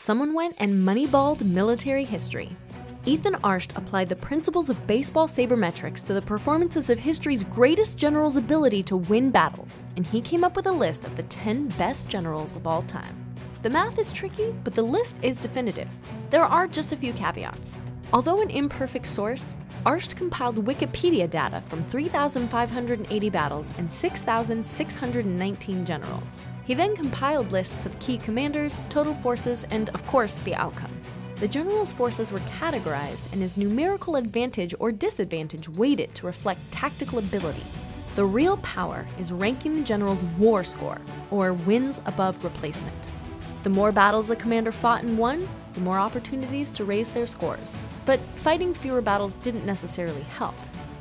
someone went and moneyballed military history. Ethan Arsht applied the principles of baseball sabermetrics to the performances of history's greatest generals' ability to win battles, and he came up with a list of the 10 best generals of all time. The math is tricky, but the list is definitive. There are just a few caveats. Although an imperfect source, Arsht compiled Wikipedia data from 3,580 battles and 6,619 generals. He then compiled lists of key commanders, total forces, and of course, the outcome. The general's forces were categorized and his numerical advantage or disadvantage weighted to reflect tactical ability. The real power is ranking the general's war score, or wins above replacement. The more battles a commander fought and won, the more opportunities to raise their scores. But fighting fewer battles didn't necessarily help.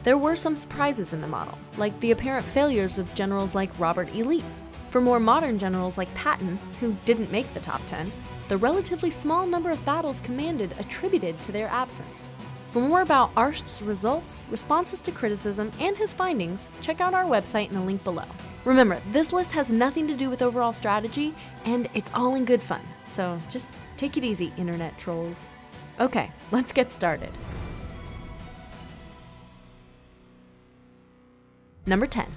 There were some surprises in the model, like the apparent failures of generals like Robert E. Lee. For more modern generals like Patton, who didn't make the top 10, the relatively small number of battles commanded attributed to their absence. For more about Arsht's results, responses to criticism, and his findings, check out our website in the link below. Remember, this list has nothing to do with overall strategy, and it's all in good fun, so just take it easy, internet trolls. Okay, let's get started. Number 10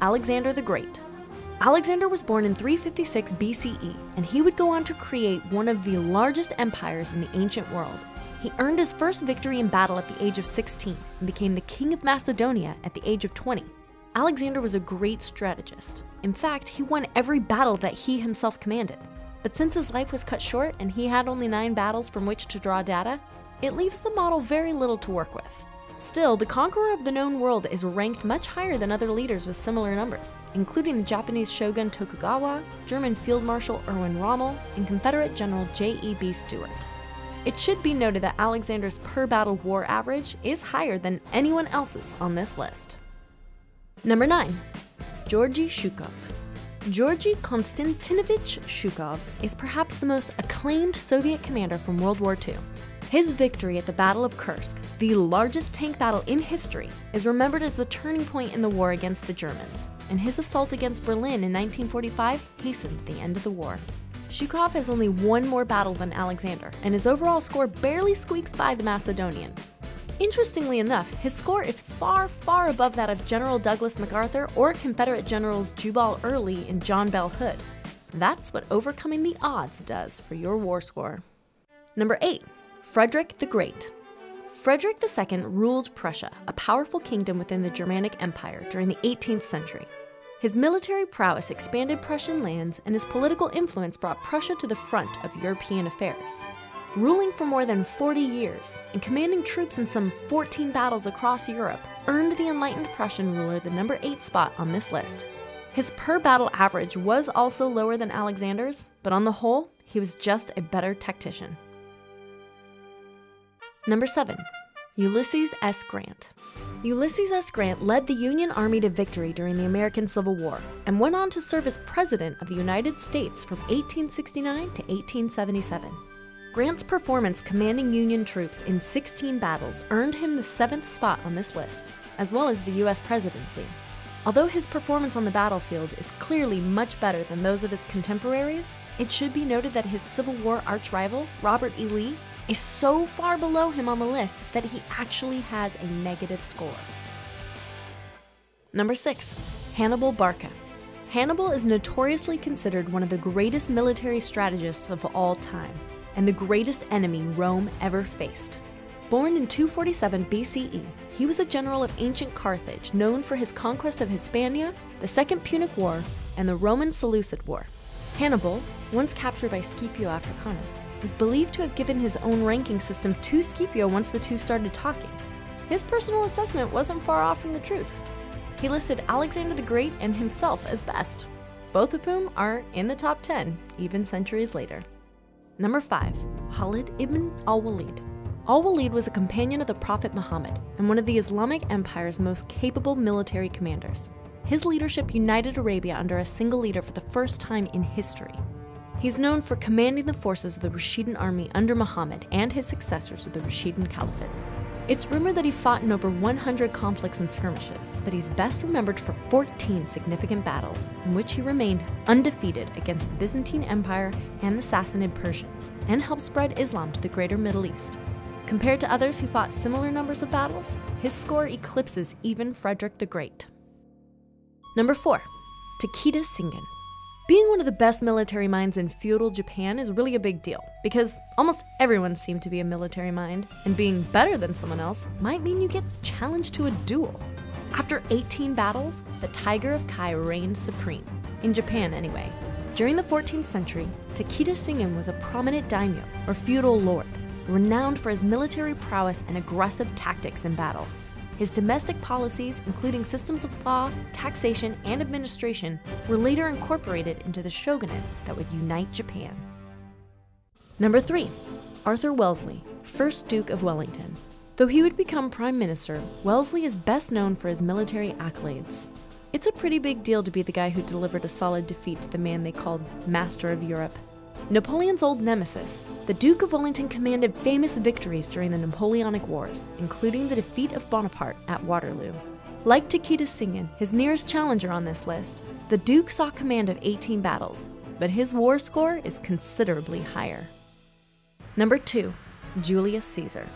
Alexander the Great. Alexander was born in 356 BCE, and he would go on to create one of the largest empires in the ancient world. He earned his first victory in battle at the age of 16 and became the king of Macedonia at the age of 20. Alexander was a great strategist. In fact, he won every battle that he himself commanded. But since his life was cut short and he had only nine battles from which to draw data, it leaves the model very little to work with. Still, the conqueror of the known world is ranked much higher than other leaders with similar numbers, including the Japanese shogun Tokugawa, German Field Marshal Erwin Rommel, and Confederate General J.E.B. Stuart. It should be noted that Alexander's per battle war average is higher than anyone else's on this list. Number 9. Georgy Zhukov. Georgy Konstantinovich Zhukov is perhaps the most acclaimed Soviet commander from World War II. His victory at the Battle of Kursk, the largest tank battle in history, is remembered as the turning point in the war against the Germans, and his assault against Berlin in 1945 hastened the end of the war. Zhukov has only one more battle than Alexander, and his overall score barely squeaks by the Macedonian. Interestingly enough, his score is far, far above that of General Douglas MacArthur or Confederate Generals Jubal Early and John Bell Hood. That's what overcoming the odds does for your war score. Number 8. Frederick the Great. Frederick II ruled Prussia, a powerful kingdom within the Germanic Empire, during the 18th century. His military prowess expanded Prussian lands, and his political influence brought Prussia to the front of European affairs. Ruling for more than 40 years and commanding troops in some 14 battles across Europe earned the enlightened Prussian ruler the number 8 spot on this list. His per battle average was also lower than Alexander's, but on the whole, he was just a better tactician. Number 7. Ulysses S. Grant. Ulysses S. Grant led the Union Army to victory during the American Civil War and went on to serve as President of the United States from 1869 to 1877. Grant's performance commanding Union troops in 16 battles earned him the seventh spot on this list, as well as the US presidency. Although his performance on the battlefield is clearly much better than those of his contemporaries, it should be noted that his Civil War arch-rival, Robert E. Lee, is so far below him on the list that he actually has a negative score. Number 6. Hannibal Barca. Hannibal is notoriously considered one of the greatest military strategists of all time, and the greatest enemy Rome ever faced. Born in 247 BCE, he was a general of ancient Carthage known for his conquest of Hispania, the Second Punic War, and the Roman Seleucid War. Hannibal, once captured by Scipio Africanus, is believed to have given his own ranking system to Scipio once the two started talking. His personal assessment wasn't far off from the truth. He listed Alexander the Great and himself as best, both of whom are in the top 10, even centuries later. Number 5. Khalid ibn al Walid. Al Walid was a companion of the Prophet Muhammad and one of the Islamic Empire's most capable military commanders. His leadership united Arabia under a single leader for the first time in history. He's known for commanding the forces of the Rashidun army under Muhammad and his successors of the Rashidun Caliphate. It's rumored that he fought in over 100 conflicts and skirmishes, but he's best remembered for 14 significant battles in which he remained undefeated against the Byzantine Empire and the Sassanid Persians, and helped spread Islam to the greater Middle East. Compared to others who fought similar numbers of battles, his score eclipses even Frederick the Great. Number 4. Takeda Shingen. Being one of the best military minds in feudal Japan is really a big deal, because almost everyone seemed to be a military mind, and being better than someone else might mean you get challenged to a duel. After 18 battles, the Tiger of Kai reigned supreme, in Japan anyway. During the 14th century, Takeda Shingen was a prominent daimyo, or feudal lord, renowned for his military prowess and aggressive tactics in battle. His domestic policies, including systems of law, taxation, and administration, were later incorporated into the shogunate that would unite Japan. Number 3. Arthur Wellesley, 1st Duke of Wellington. Though he would become Prime Minister, Wellesley is best known for his military accolades. It's a pretty big deal to be the guy who delivered a solid defeat to the man they called Master of Europe. Napoleon's old nemesis, the Duke of Wellington commanded famous victories during the Napoleonic Wars, including the defeat of Bonaparte at Waterloo. Like Takeda Shingen, his nearest challenger on this list, the Duke saw command of 18 battles, but his war score is considerably higher. Number 2. Julius Caesar.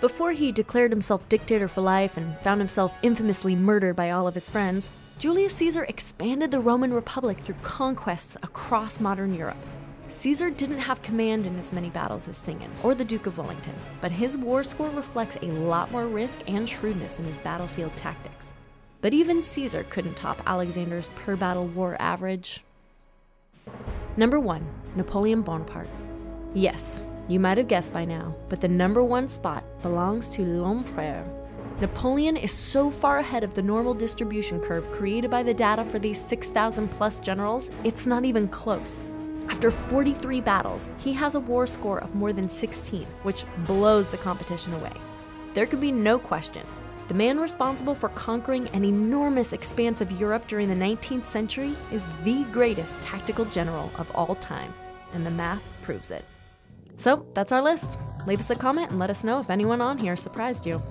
Before he declared himself dictator for life and found himself infamously murdered by all of his friends, Julius Caesar expanded the Roman Republic through conquests across modern Europe. Caesar didn't have command in as many battles as Shingen or the Duke of Wellington, but his war score reflects a lot more risk and shrewdness in his battlefield tactics. But even Caesar couldn't top Alexander's per battle war average. Number 1 Napoleon Bonaparte. Yes, you might have guessed by now, but the number one spot belongs to l'Empereur. Napoleon is so far ahead of the normal distribution curve created by the data for these 6,000 plus generals, it's not even close. After 43 battles, he has a war score of more than 16, which blows the competition away. There could be no question. The man responsible for conquering an enormous expanse of Europe during the 19th century is the greatest tactical general of all time, and the math proves it. So, that's our list. Leave us a comment and let us know if anyone on here surprised you.